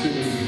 Thank you.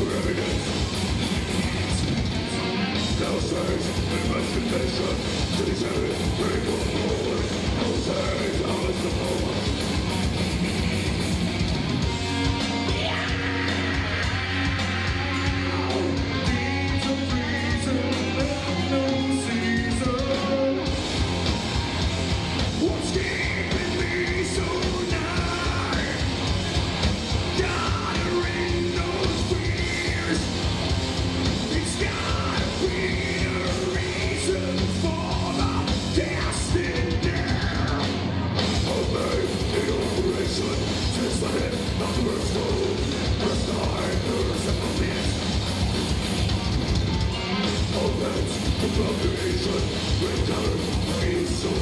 Christ, and my confessor, desire, break of all. From the return, insult